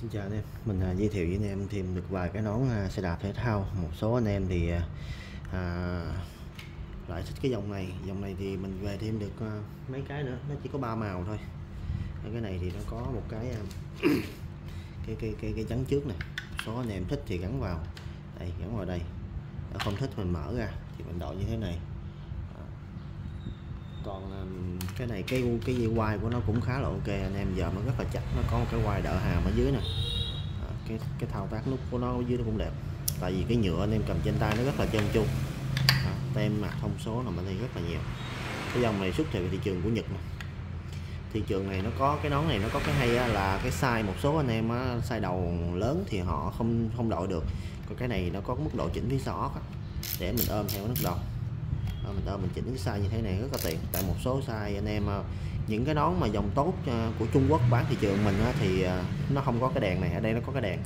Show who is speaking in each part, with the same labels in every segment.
Speaker 1: Xin chào anh em, mình à, giới thiệu với anh em thêm được vài cái nón à, xe đạp thể thao. Một số anh em thì à, à, lại thích cái dòng này. Dòng này thì mình về thêm được à, mấy cái nữa, nó chỉ có ba màu thôi. Cái này thì nó có một cái à, cái cái cái cái trắng trước này số anh em thích thì gắn vào. Đây gắn vào đây. Nó không thích mình mở ra thì mình đội như thế này còn um, cái này cái cái dây quai của nó cũng khá là ok. Anh em giờ nó rất là chắc nó có một cái quai đỡ hàm ở dưới nè. À, cái cái thao tác nút của nó ở dưới nó cũng đẹp. Tại vì cái nhựa anh em cầm trên tay nó rất là chân chu à, tem mặt thông số nằm ở đây rất là nhiều. Cái dòng này xuất từ thị trường của Nhật nè. Thị trường này nó có cái nón này nó có cái hay là cái size một số anh em á, size đầu lớn thì họ không không đội được. Còn cái này nó có mức độ chỉnh phía sau để mình ôm theo cái đầu. Ờ, mình ôm mình chỉnh cái size như thế này rất là tiện. Tại một số size anh em ờ, những cái nón mà dòng tốt ờ, của Trung Quốc bán thị trường mình á, thì nó không có cái đèn này ở đây nó có cái đèn.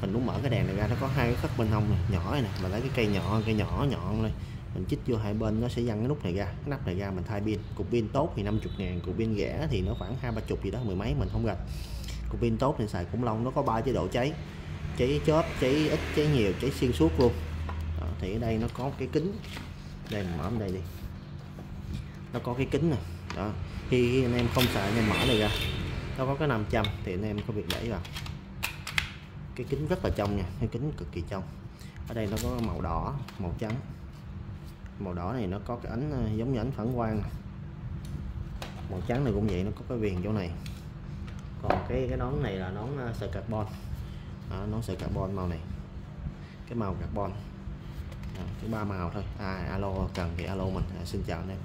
Speaker 1: Mình muốn mở cái đèn này ra nó có hai cái khắc bên hông này nhỏ này nè mình lấy cái cây nhỏ cây nhỏ nhọn này, mình chích vô hai bên nó sẽ văng cái nút này ra cái nắp này ra mình thay pin. Cục pin tốt thì 50 ngàn cục pin rẻ thì nó khoảng hai ba chục gì đó mười mấy mình không gạch cục pin tốt thì xài cũng lâu nó có ba chế độ cháy cháy chớp cháy ít cháy nhiều cháy xuyên suốt luôn. Đó, thì ở đây nó có cái kính đây mình mở ở đây đi. Nó có cái kính này đó. Khi, anh em không xài anh em mở này ra. Nó có cái 500 thì anh em có việc để vào. Cái kính rất là trong nha cái kính cực kỳ trong. Ở đây nó có màu đỏ màu trắng. Màu đỏ này nó có cái ánh ờ, giống như ánh phản quang màu trắng này cũng vậy nó có cái viền chỗ này. Còn cái cái nón này là nón ờ, sợi carbon. Đó, nón sợi carbon màu này. Cái màu carbon đó, cái ba màu thôi. Ai alo cần thì alo mình. À, xin chào anh em.